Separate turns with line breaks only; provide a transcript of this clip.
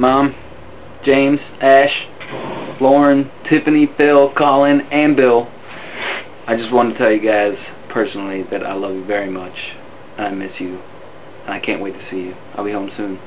Mom, James, Ash, Lauren, Tiffany, Phil, Colin, and Bill. I just want to tell you guys personally that I love you very much. I miss you. And I can't wait to see you. I'll be home soon.